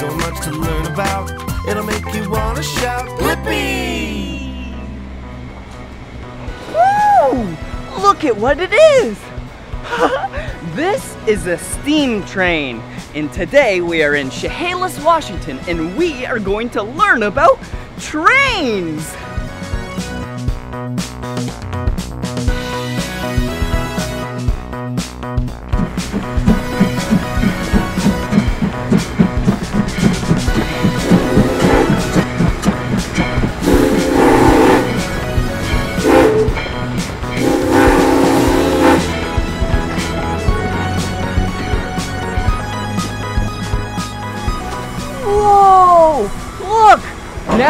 so much to learn about. It'll make you wanna shout, Blippi! Woo! Look at what it is! this is a steam train. And today we are in Chehalis, Washington, and we are going to learn about trains!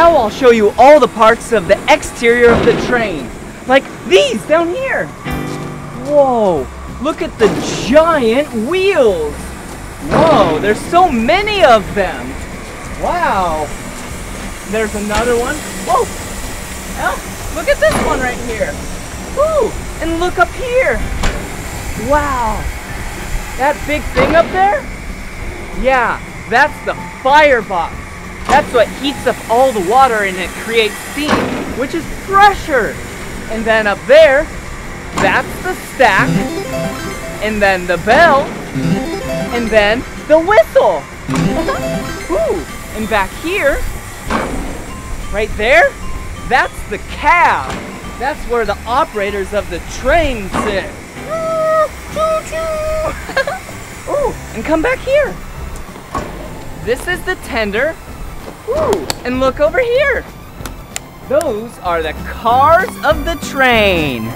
Now I'll show you all the parts of the exterior of the train. Like these down here. Whoa! Look at the giant wheels. Whoa, there's so many of them. Wow. There's another one. Whoa! Oh, look at this one right here. Woo! And look up here. Wow. That big thing up there? Yeah, that's the firebox. That's what heats up all the water and it creates steam, which is pressure. And then up there, that's the stack. And then the bell. And then the whistle. Ooh, and back here, right there, that's the cab. That's where the operators of the train sit. Ooh, and come back here. This is the tender. Ooh, and look over here. Those are the cars of the train.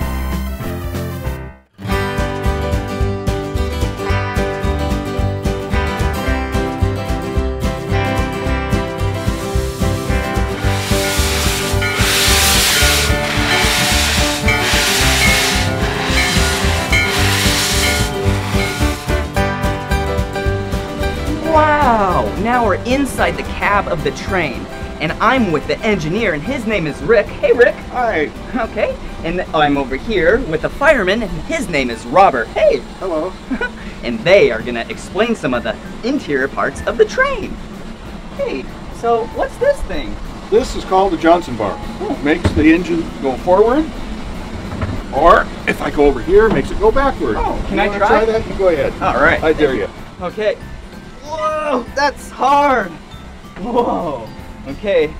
Inside the cab of the train, and I'm with the engineer, and his name is Rick. Hey, Rick. Hi. Okay. And I'm over here with the fireman, and his name is Robert. Hey. Hello. and they are gonna explain some of the interior parts of the train. Hey, so what's this thing? This is called the Johnson bar. Hmm. Makes the engine go forward. Or if I go over here, makes it go backward. Oh, can You I try? try that? You go ahead. All right. I dare you. Okay. Whoa, that's hard. Whoa. Okay.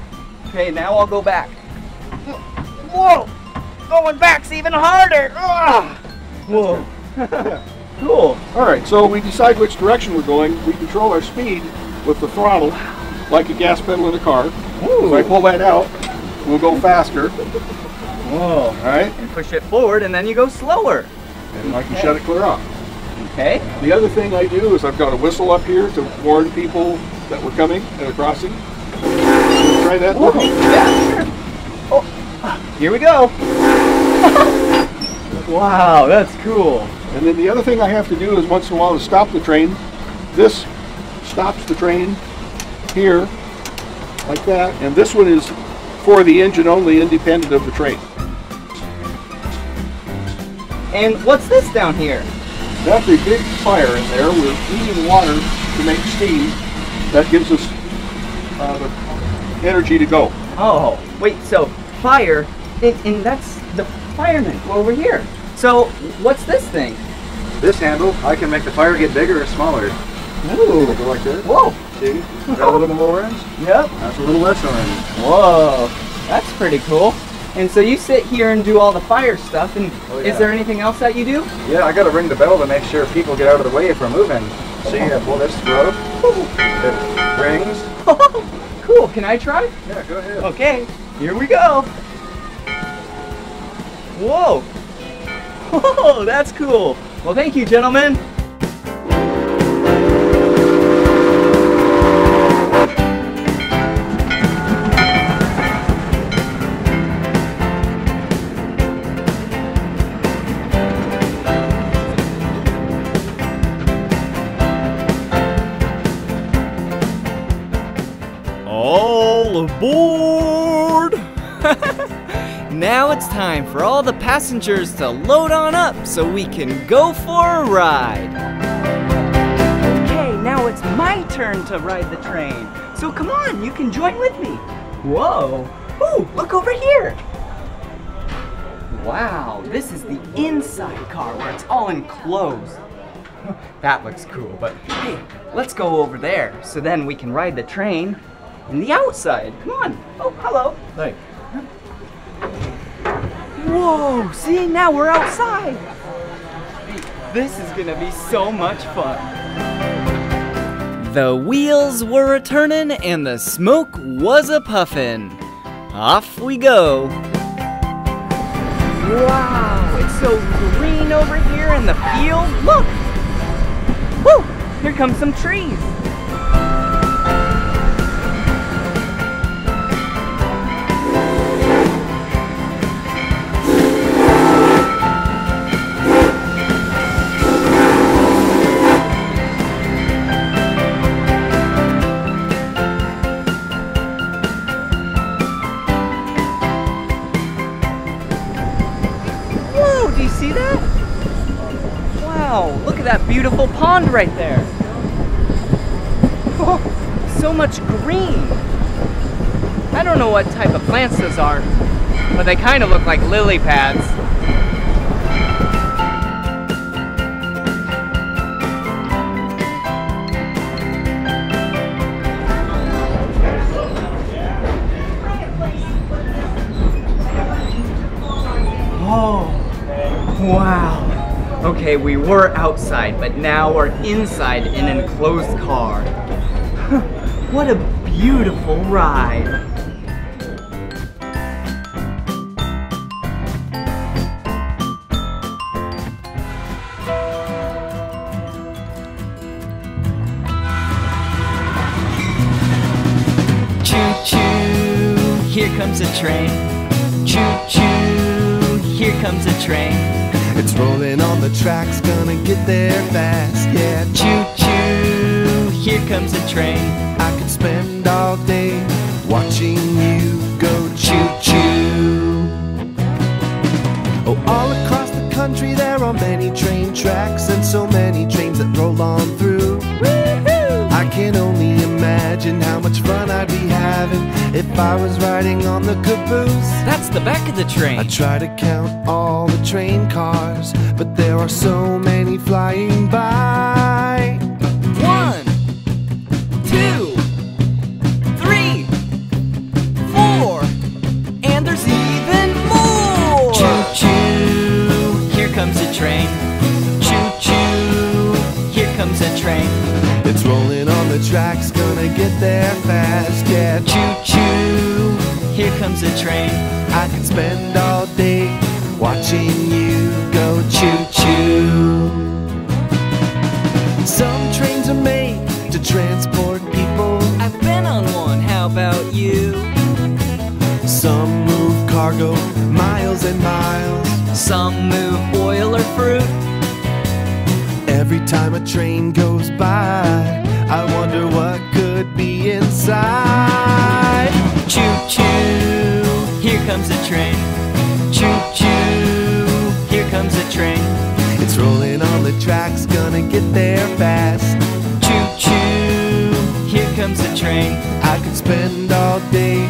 Okay, now I'll go back. Whoa. Going back's even harder. Ah. Whoa. cool. All right, so we decide which direction we're going. We control our speed with the throttle, like a gas pedal in a car. Ooh. If I pull that out, we'll go faster. Whoa. All right, And push it forward, and then you go slower. and I can shut it clear off. Okay. The other thing I do is I've got a whistle up here to warn people that we're coming and a crossing. Try that. Whoa. Yeah, sure. Oh, here we go. wow, that's cool. And then the other thing I have to do is once in a while to stop the train. This stops the train here, like that. And this one is for the engine only, independent of the train. And what's this down here? That's a big fire in there. We're heating water to make steam. That gives us uh, the energy to go. Oh, wait, so fire, and, and that's the fireman over here. So, what's this thing? This handle, I can make the fire get bigger or smaller. Ooh. Go like this. Whoa. See? Got a little more orange. Yep. That's a little less orange. Whoa. That's pretty cool. And so you sit here and do all the fire stuff, and Oh, is there anything else that you do? Yeah, I gotta ring the bell to make sure people get out of the way if we're moving. See, I pull this rope. It rings. cool. Can I try? Yeah, go ahead. Okay, here we go. Whoa. Whoa, that's cool. Well, thank you, gentlemen. It's time for all the passengers to load on up so we can go for a ride. Okay, now it's it's my turn to ride the train. So come on, you can join with me. Whoa. Ooh, look over here. Wow, this is the inside car where it's all enclosed. That looks cool, but hey, let's go over there so then we can ride the train in the outside. Come on. Oh, hello. Hey, Whoa, see, now we're outside. This is gonna be so much fun. The wheels were a turnin' and the smoke was a puffin'. Off we go. Wow, it's so green over here in the field. Look! Woo! Here come some trees. See that? Wow, look at that beautiful pond right there. Oh, so much green. I don't know what type of plants those are, but they kind of look like lily pads. Okay, we were outside, but now we're inside in an enclosed car. what a beautiful ride. Train. I could spend all day watching you go choo choo. Oh, all across the country there are many train tracks and so many trains that roll on through. I can only imagine how much fun I'd be having if I was riding on the caboose. That's the back of the train. I try to count all the train cars, but there are so many flying by. Tracks, gonna get there fast. Yeah, Choo choo, here comes a train. I could spend all day watching you go choo choo. Some trains are made to transport people, I've been on one. How about you? some move cargo miles and miles. Some move oil or fruit. Every time a train goes by, I wonder what could be inside. Choo choo, here comes a train. Choo choo, here comes a train. It's rolling on the tracks, gonna get there fast. Choo choo, here comes a train. I could spend all day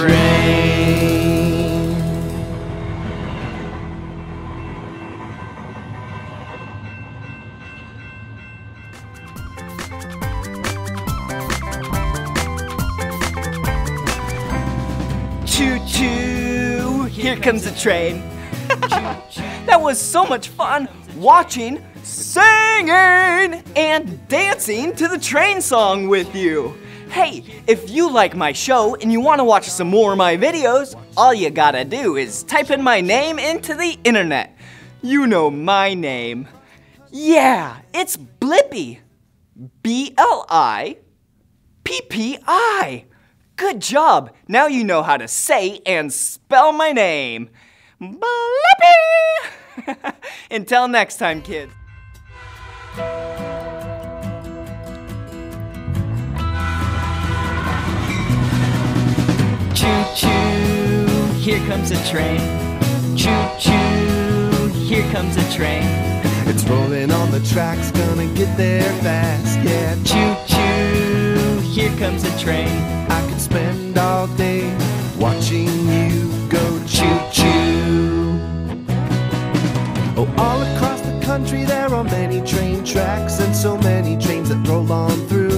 train. Choo choo! Here comes the train. that was so much fun watching, singing, and dancing to the train song with you. If you like my show and you want to watch some more of my videos, all you gotta do is type in my name into the internet. You know my name. Yeah, it's Blippi. B L I P P I. Good job. Now you know how to say and spell my name. Blippi! Until next time, kids. Choo choo, here comes a train. Choo choo, here comes a train. It's rolling on the tracks, gonna get there fast. Yeah, Choo choo, here comes a train. I could spend all day watching you go choo choo. Oh, all across the country there are many train tracks and so many trains that roll on through.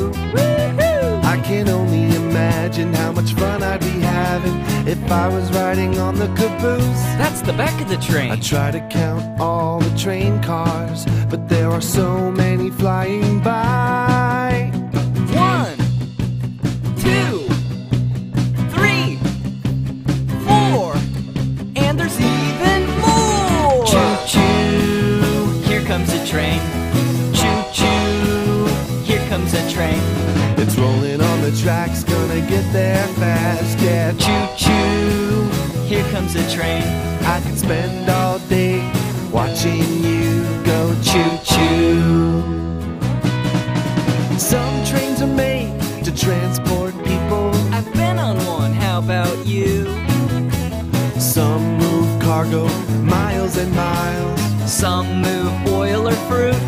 If I was riding on the caboose. That's the back of the train. I try to count all the train cars, but there are so many flying by. Fast. Yeah, Choo choo, here comes a train. I could spend all day watching you go choo choo. Some trains are made to transport people, I've been on one. How about you? some move cargo miles and miles. Some move oil or fruit.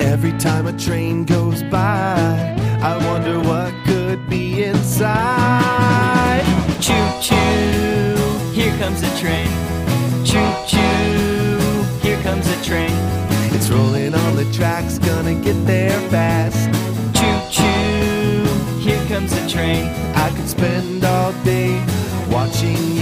Every time a train goes by, I wonder what be inside. Choo choo, here comes a train. Choo choo, here comes a train. It's rolling on the tracks, gonna get there fast. Choo choo, here comes a train. I could spend all day watching you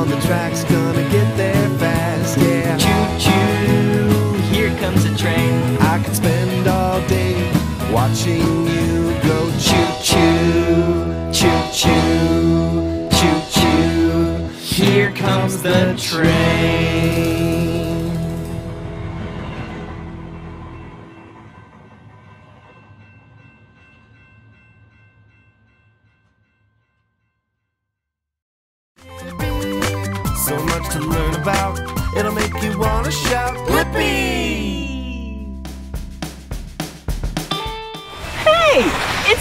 on the tracks, gonna get there fast, yeah. Choo choo, here comes a train. I could spend all day watching you go choo choo, choo choo, choo choo. Here comes the train.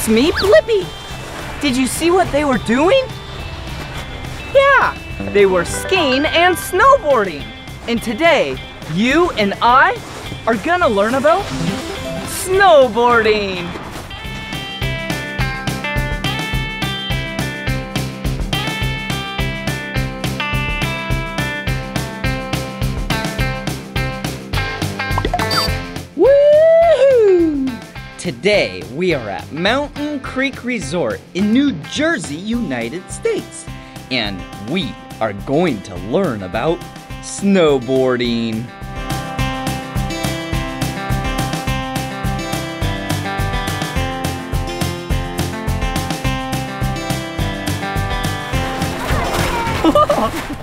Me, Blippi. Did you see what they were doing? Yeah, they were skiing and snowboarding. And today, you and I are gonna learn about snowboarding. Today, we are at Mountain Creek Resort in New Jersey, United States. And we are going to learn about snowboarding.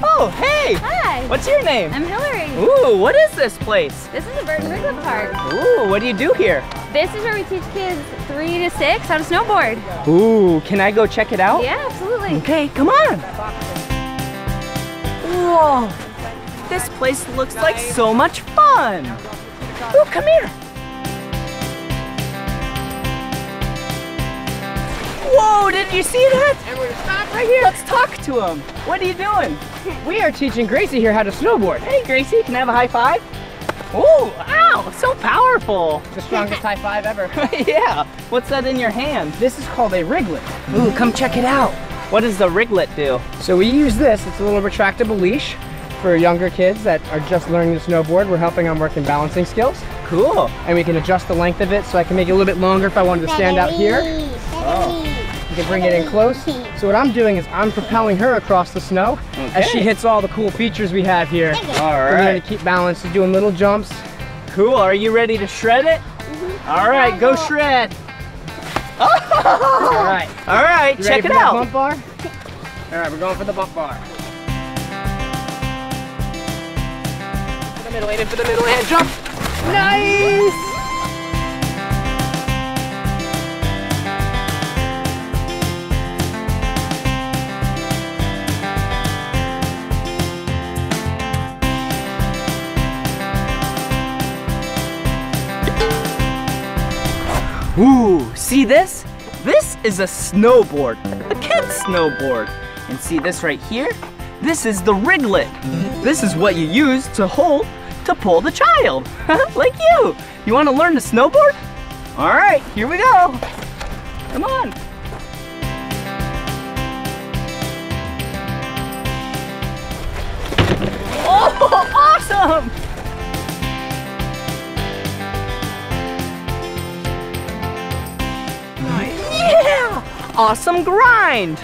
oh, hey! Hi. What's your name? I'm Hillary. Ooh, what is this place? This is the Burton Riglet Park. Ooh, what do you do here? This is where we teach kids three to six how to snowboard. Ooh, can I go check it out? Yeah, absolutely. Okay, come on. Whoa, this place looks like so much fun. Ooh, come here. Whoa, did you see that? And we're gonna stop right here. Let's talk to him. What are you doing? We are teaching Gracie here how to snowboard. Hey, Gracie, can I have a high five? Ooh, ow, so powerful. The strongest high five ever. yeah, what's that in your hand? This is called a riglet. Ooh, come check it out. What does the riglet do? So we use this, it's a little retractable leash for younger kids that are just learning to snowboard. We're helping them work in balancing skills. Cool. And we can adjust the length of it so I can make it a little bit longer if I wanted to stand out here. You can bring it in close. So what I'm doing is I'm propelling her across the snow as she hits all the cool features we have here. All We're going to keep balance, doing little jumps. Cool. Are you ready to shred it? Mm-hmm. All right, go shred. All right. All right, You check it out. bump bar? All right, we're going for the bump bar. For the middle, aim for the middle and jump. Nice! Ooh, see this? This is a snowboard, a kid's snowboard. And see this right here? This is the riglet. This is what you use to hold to pull the child, like you. You want to learn to snowboard? All right, here we go. Come on. Awesome grind!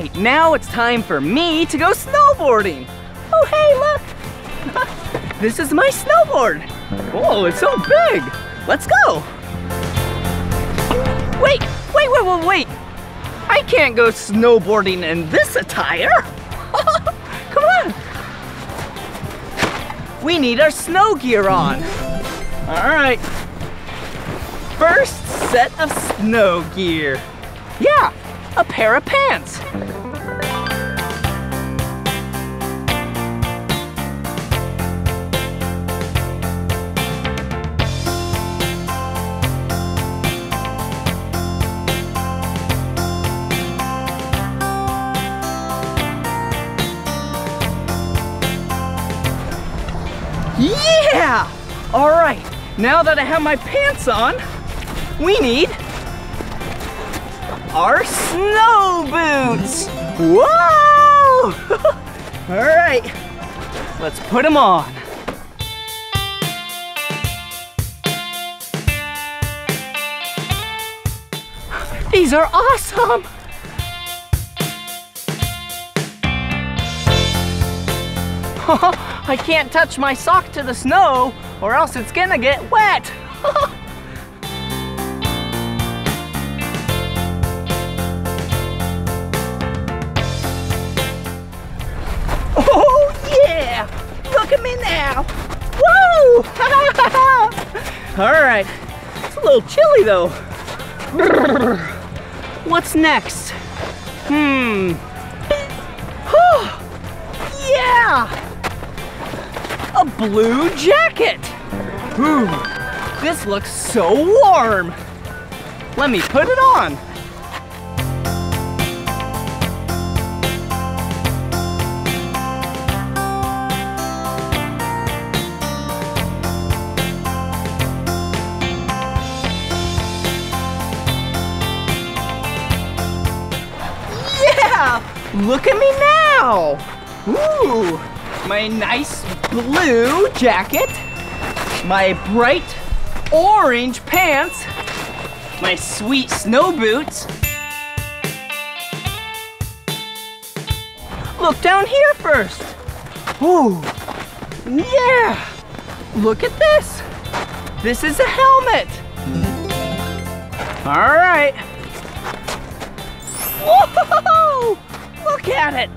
Right, now it's time for me to go snowboarding. Oh, hey, look! this is my snowboard. Whoa, it's so big. Let's go. Wait, wait, wait, wait, wait. I can't go snowboarding in this attire. Come on. We need our snow gear on. All right. First set of snow gear. A pair of pants. Yeah! All right, now that I have my pants on, we need our snow boots. Whoa! All right, let's put them on. These are awesome! I can't touch my sock to the snow or else it's gonna get wet. right, it's a little chilly though. What's next? Hmm. yeah! A blue jacket! Ooh, this looks so warm! Let me put it on. Look at me now. Ooh, my nice blue jacket, my bright orange pants, my sweet snow boots. Look down here first. Ooh, yeah. Look at this. This is a helmet. All right. Whoa! Look at it.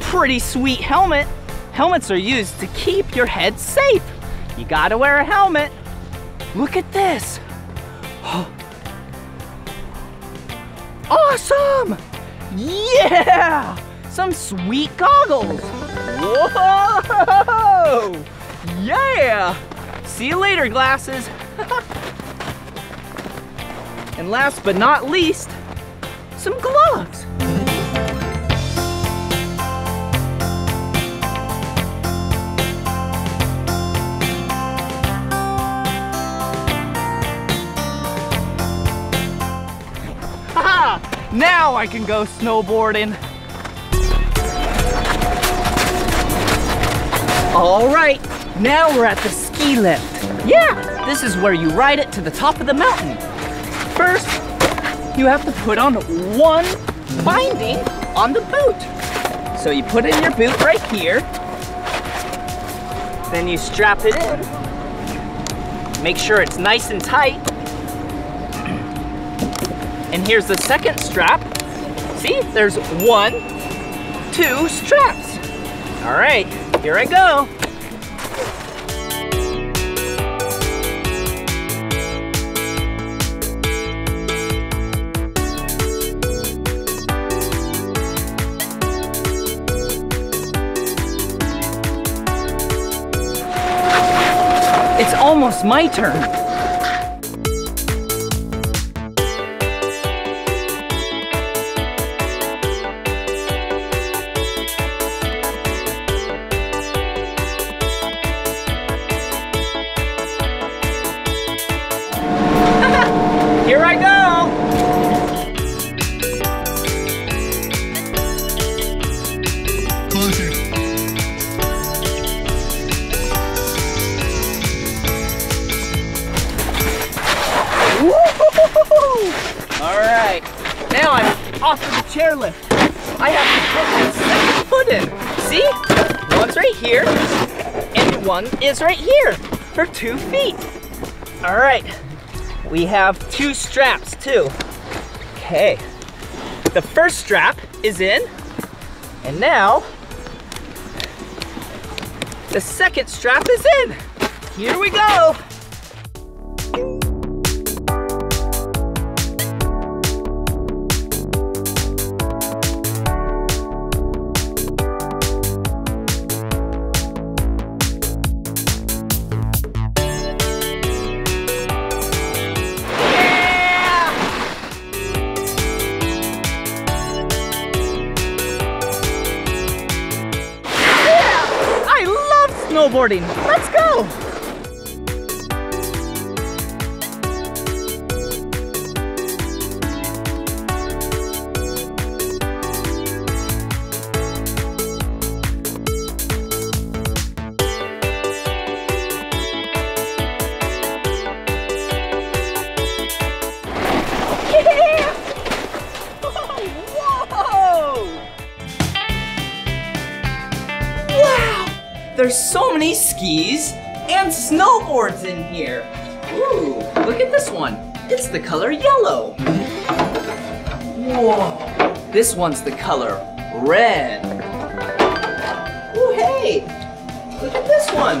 Pretty sweet helmet. Helmets are used to keep your head safe. You gotta wear a helmet. Look at this. Awesome! Yeah! Some sweet goggles. Whoa! Yeah! See you later, glasses. and last but not least, some gloves. Now I can go snowboarding. All right, now we're at the ski lift. Yeah, this is where you ride it to the top of the mountain. First, you have to put on one binding on the boot. So you put in your boot right here. Then you strap it in. Make sure it's nice and tight. And here's the second strap. See, there's one, two straps. All right, here I go. It's almost my turn. One is right here for two feet. All right, we have two straps too. Okay, the first strap is in, and now the second strap is in. Here we go. There's so many skis and snowboards in here. Ooh, look at this one. It's the color yellow. Whoa! This one's the color red. Ooh, hey! Look at this one.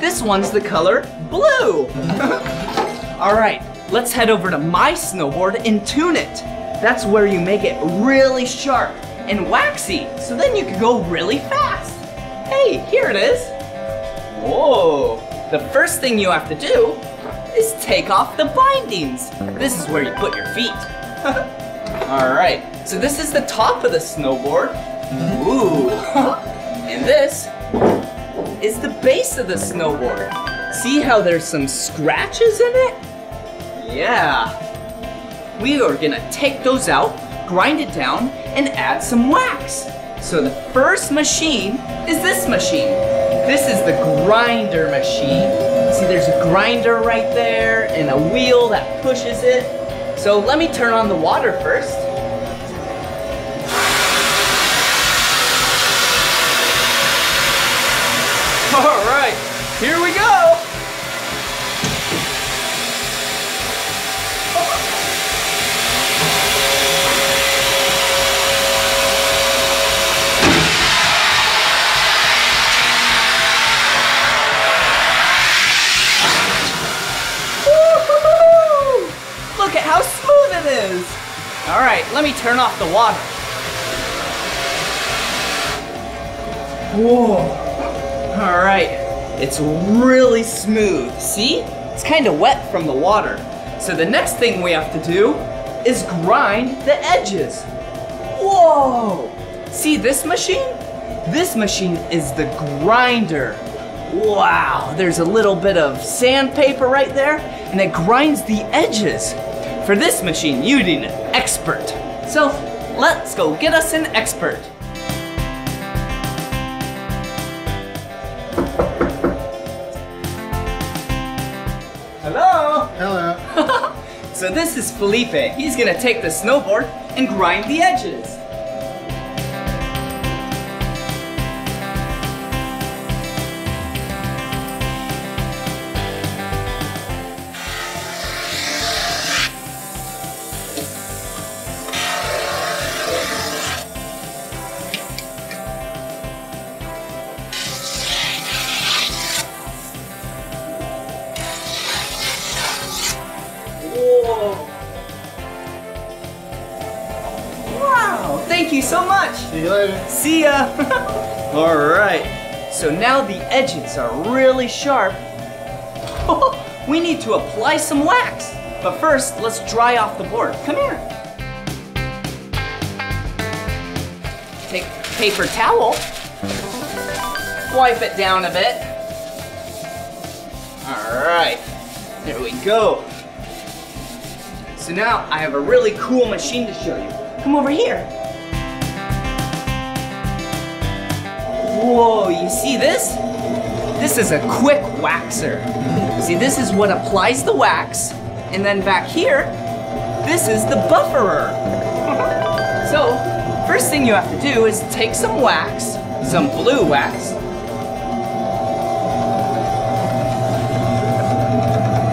This one's the color blue. All right, let's head over to my snowboard and tune it. That's where you make it really sharp and waxy, so then you can go really fast. Hey, here it is. Whoa, the first thing you have to do is take off the bindings. This is where you put your feet. All right, so this is the top of the snowboard. Mm-hmm. Ooh, and this is the base of the snowboard. See how there's some scratches in it? Yeah. We are gonna take those out, grind it down, and add some wax. So the first machine is this machine. This is the grinder machine. See, there's a grinder right there and a wheel that pushes it. So let me turn on the water first. All right, here we go. Let me turn off the water. Whoa. All right, it's really smooth. See? It's kind of wet from the water. So the next thing we have to do is grind the edges. Whoa! See this machine? This machine is the grinder. Wow, there's a little bit of sandpaper right there, and it grinds the edges. For this machine, you need an expert. So let's go get us an expert. Hello? Hello. So this is Felipe. He's gonna take the snowboard and grind the edges. See you later. See ya! Alright, so now the edges are really sharp. we need to apply some wax. But first, let's dry off the board. Come here. Take paper towel. Wipe it down a bit. Alright, there we go. So now I have a really cool machine to show you. Come over here. Whoa, you see this? This is a quick waxer. See, this is what applies the wax, and then back here, this is the bufferer. so, first thing you have to do is take some wax, some blue wax,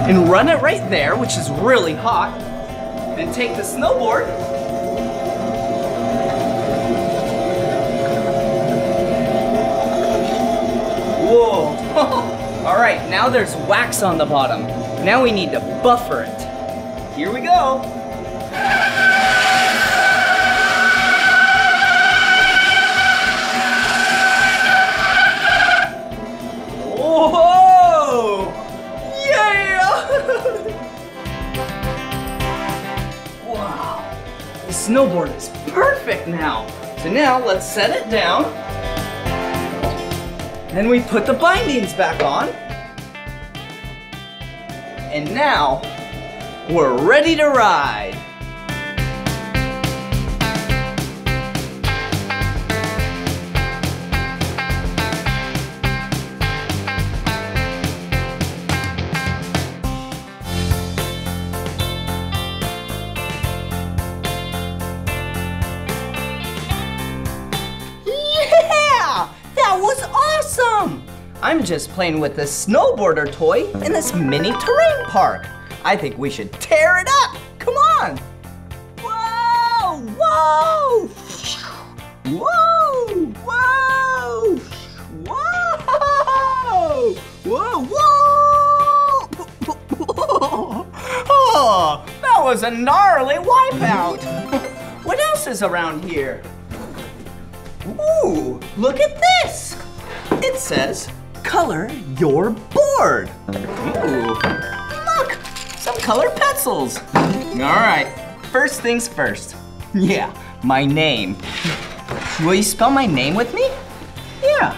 and run it right there, which is really hot. Then take the snowboard All right, now there's wax on the bottom. Now we need to buffer it. Here we go. Whoa! Yeah! wow. The snowboard is perfect now. So now let's set it down. Then we put the bindings back on. And now, we're ready to ride. I'm just playing with this snowboarder toy in this mini terrain park. I think we should tear it up. Come on! Whoa! Whoa! Whoa! Whoa! Whoa! Whoa! Whoa! Oh, that was a gnarly wipeout. what else is around here? Ooh, look at this! It says, color your board. Ooh, look, some colored pencils. All right, first things first. Yeah, my name. Will you spell my name with me? Yeah.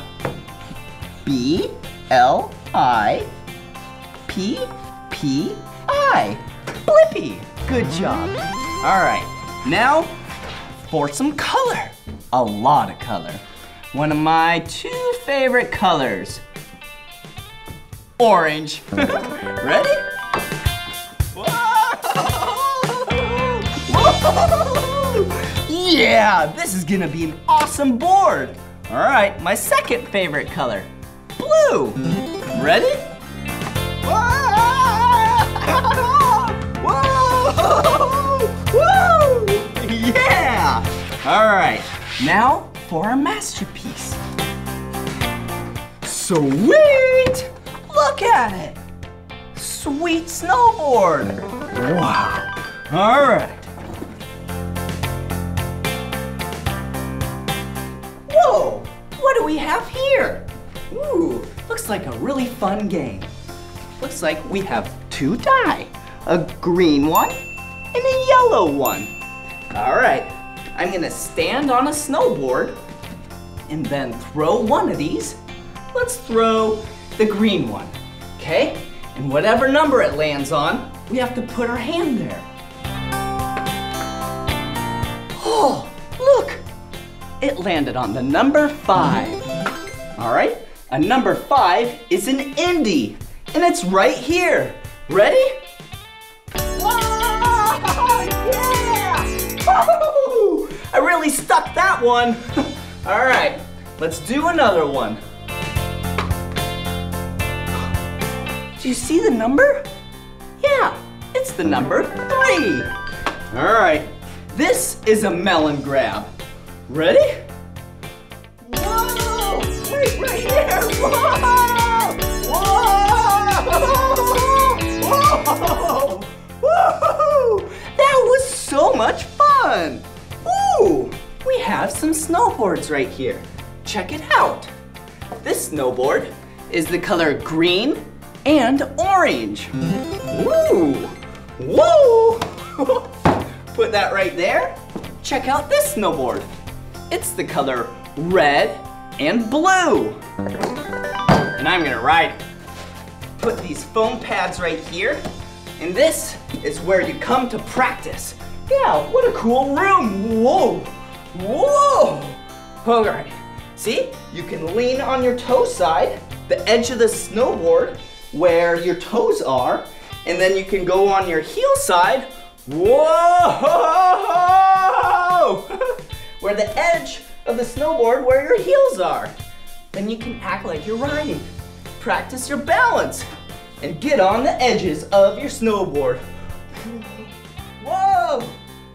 B L I P P I. Blippi. Good job. All right, now for some color. a lot of color. One of my two favorite colors. Orange. Ready? Yeah, this is gonna be an awesome board. All right, my second favorite color, blue. Ready? Yeah! All right, now for our masterpiece. Sweet! Look at it! Sweet snowboard! Wow! All right. Whoa! What do we have here? Ooh, looks like a really fun game. Looks like we have two die. A green one and a yellow one. All right, I'm gonna stand on a snowboard and then throw one of these. Let's throw the green one, okay? And whatever number it lands on, we have to put our hand there. Oh, look! It landed on the number five. All right, a number five is an Indy, and it's right here. Ready? I really stuck that one. All right, let's do another one. Do you see the number? Yeah, it's the number three. All right, this is a melon grab. Ready? Whoa! Wait, right here! Whoa! Whoa! Whoa! Whoa! That was so much fun! Ooh! We have some snowboards right here. Check it out. This snowboard is the color green and orange. Ooh! Whoa! Put that right there. Check out this snowboard. It's the color red and blue. And I'm gonna ride it. Put these foam pads right here. And this is where you come to practice. Yeah, what a cool room. Whoa, whoa. All right, see, you can lean on your toe side, the edge of the snowboard where your toes are, and then you can go on your heel side. Whoa! where the edge of the snowboard where your heels are. Then you can act like you're riding. Practice your balance and get on the edges of your snowboard. Whoa!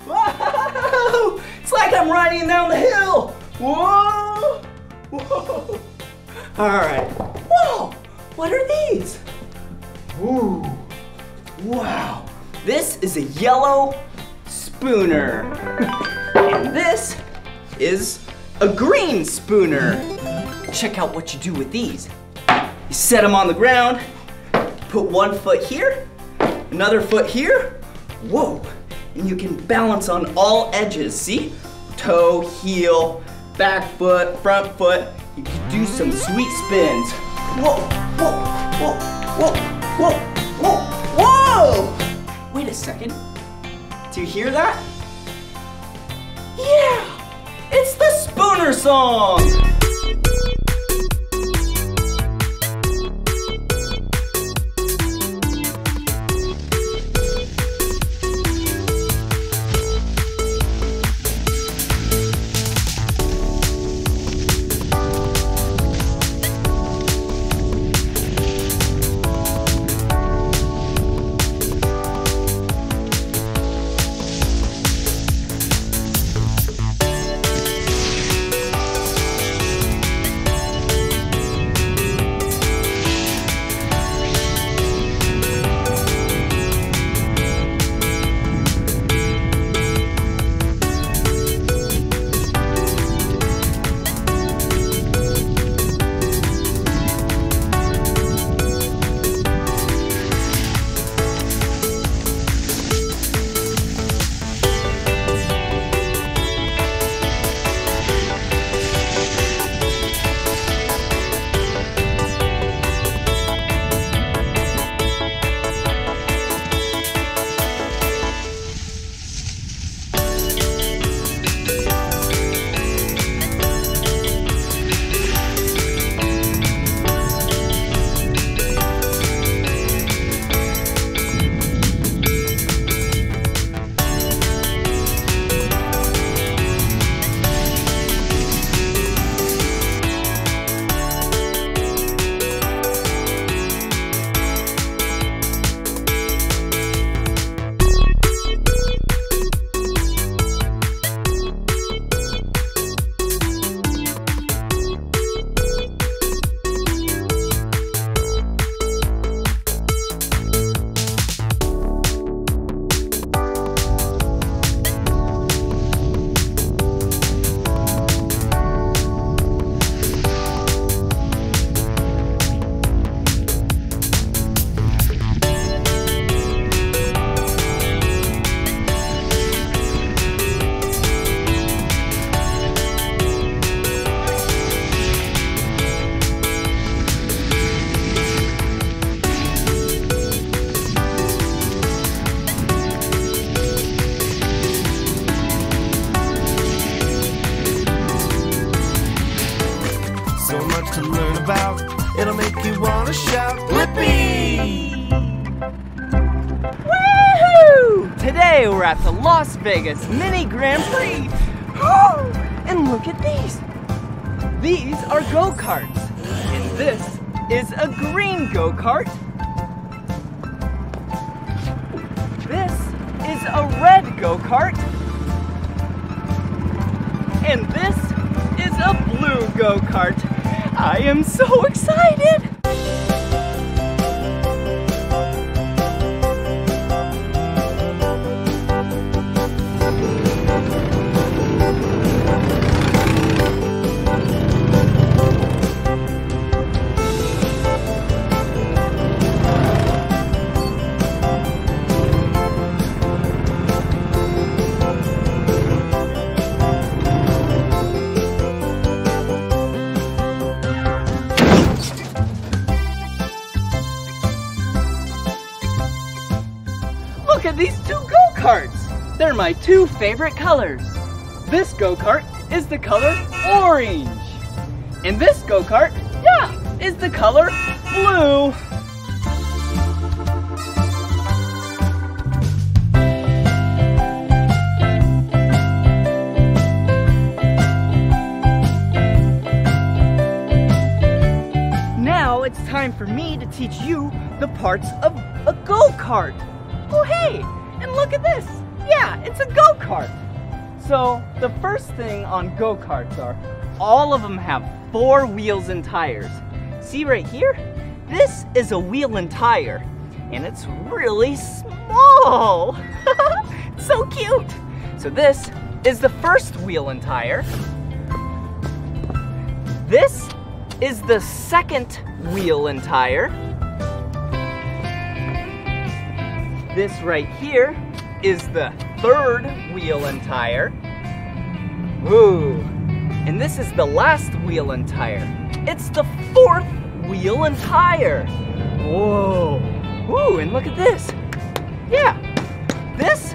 Whoa! It's like I'm riding down the hill. Whoa! Whoa! All right. Whoa! What are these? Ooh! Wow! This is a yellow spooner. and this is a green spooner. Check out what you do with these. You set them on the ground, put one foot here, another foot here. Whoa, and you can balance on all edges, see? Toe, heel, back foot, front foot. You can do some sweet spins. Whoa, whoa, whoa, whoa, whoa, whoa, whoa! Wait a second. Do you hear that? Yeah! It's the Spooner song! At the Las Vegas Mini Grand Prix. Oh, and look at these. These are go-karts. And this is a green go-kart. This is a red go-kart. And this is a blue go-kart. I am so excited. They're my two favorite colors. This go-kart is the color orange. And this go-kart, yeah, is the color blue. Now it's time for me to teach you the parts of a go-kart. Oh hey, and look at this. Yeah, it's a go-kart. So the first thing on go-karts are all of them have four wheels and tires. See right here? This is a wheel and tire, and it's really small. So cute. So this is the first wheel and tire. This is the second wheel and tire. This right here is the third wheel and tire. Ooh. And this is the last wheel and tire. It's the fourth wheel and tire. Whoa. Ooh, and look at this. Yeah. This,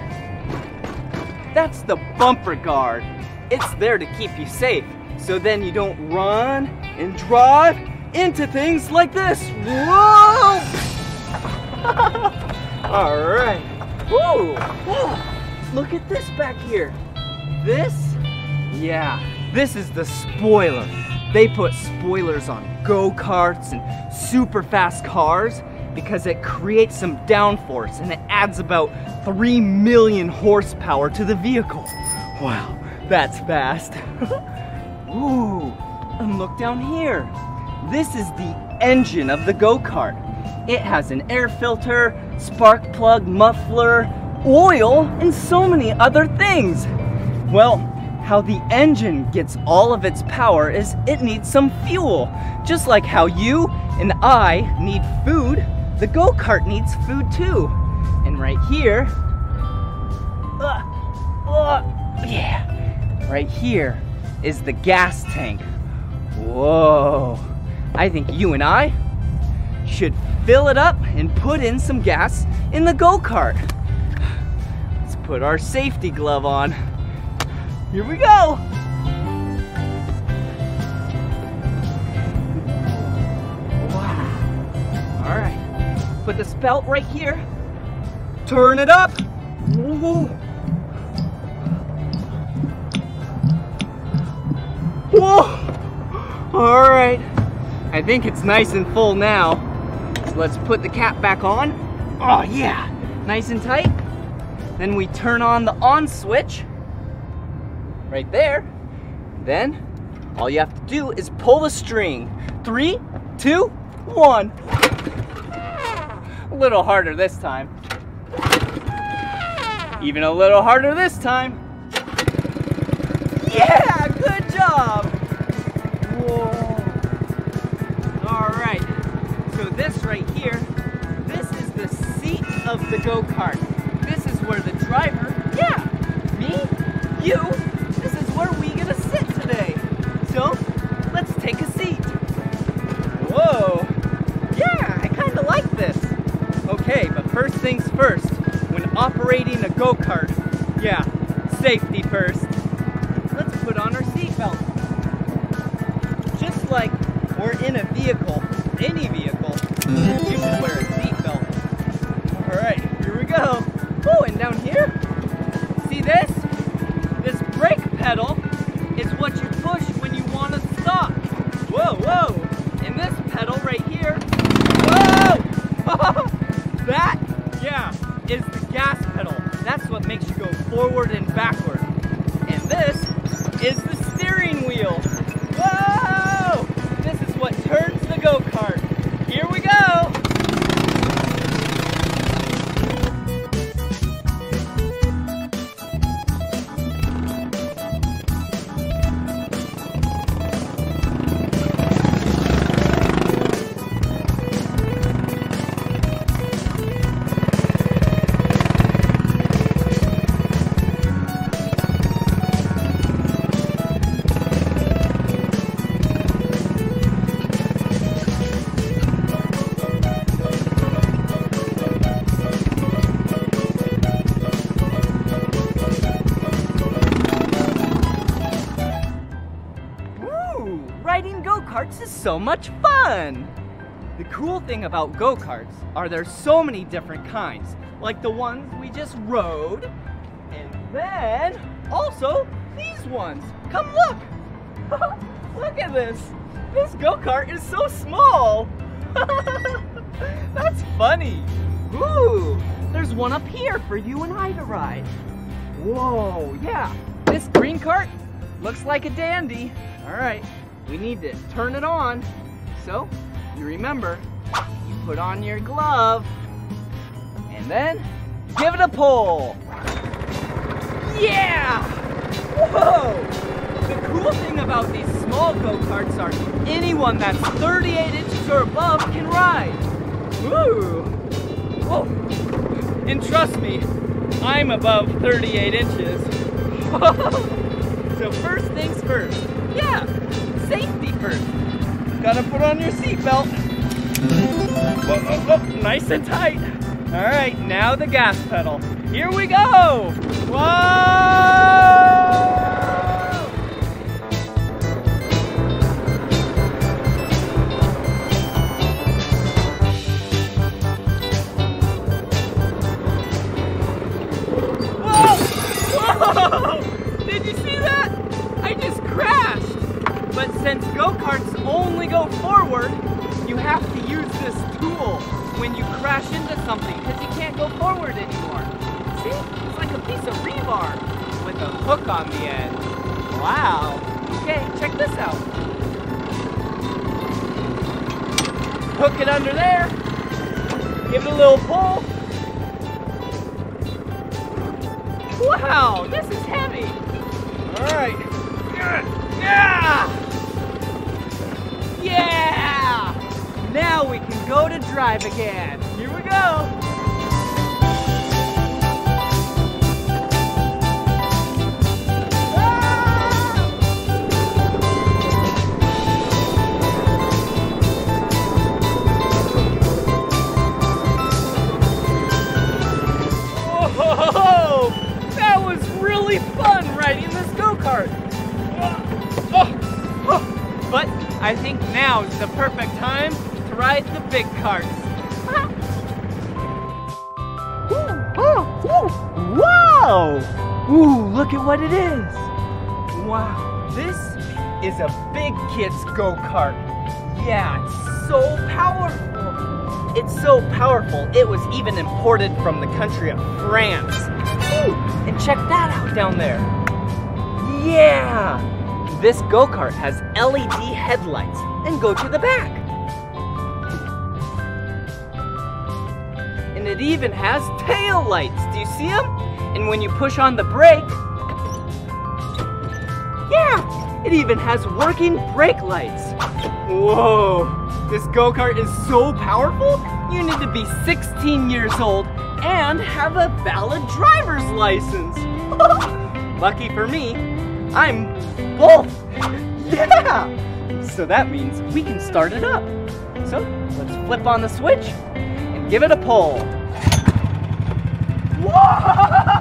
that's the bumper guard. It's there to keep you safe. So then you don't run and drive into things like this. Whoa! All right. Woo! Look at this back here. This? Yeah, this is the spoiler. They put spoilers on go-karts and super fast cars because it creates some downforce and it adds about 3 million horsepower to the vehicle. Wow, that's fast. Ooh, and look down here. This is the engine of the go-kart. It has an air filter, spark plug, muffler, oil, and so many other things. Well, how the engine gets all of its power is it needs some fuel. Just like how you and I need food, the go-kart needs food too. And right here, uh, uh, yeah, right here is the gas tank. Whoa, I think you and I should fill it up and put in some gas in the go-kart. Put our safety glove on. Here we go. Wow. All right. Put the spout right here. Turn it up. Whoa. Whoa. All right. I think it's nice and full now. So let's put the cap back on. Oh yeah, nice and tight. Then we turn on the on switch right there. Then all you have to do is pull the string. Three, two, one. A little harder this time. Even a little harder this time. Yeah, good job. Whoa. All right, so this right here, this is the seat of the go-kart. Where the driver, yeah, me, you, this is where we gonna sit today. So, let's take a seat. Whoa, yeah, I kinda like this. Okay, but first things first, when operating a go-kart, yeah, safety first. Let's put on our seatbelt. Just like we're in a vehicle, any vehicle, you should wear a down here, see this? This brake pedal so much fun! The cool thing about go-karts are there's so many different kinds, like the ones we just rode, and then also these ones. Come look! look at this! This go-kart is so small! That's funny! Ooh! There's one up here for you and I to ride. Whoa, yeah. This green cart looks like a dandy. All right, we need to turn it on. So, you remember, you put on your glove, and then give it a pull. Yeah! Whoa! The cool thing about these small go-karts are anyone that's 38 inches or above can ride. Woo! Whoa! And trust me, I'm above 38 inches. so first things first. Yeah, safety first. Gotta put on your seatbelt. Whoa, whoa, whoa, nice and tight. All right, now the gas pedal. Here we go. Whoa! Big kid's go-kart. Yeah, it's so powerful. It's so powerful, it was even imported from the country of France. Ooh, and check that out down there. Yeah! This go-kart has LED headlights and go to the back. And it even has tail lights. Do you see them? And when you push on the brake, it even has working brake lights. Whoa, this go-kart is so powerful, you need to be 16 years old and have a valid driver's license. Lucky for me, I'm both. Yeah! So that means we can start it up. So let's flip on the switch and give it a pull. Whoa!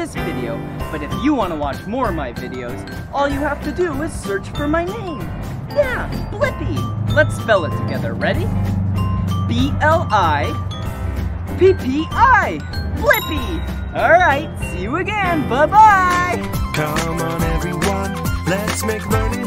this video, but if you want to watch more of my videos, all you have to do is search for my name. Yeah, Blippi. Let's spell it together. Ready? B-L-I-P-P-I. Blippi. All right, see you again. Bye-bye. Come on, everyone, let's make learning.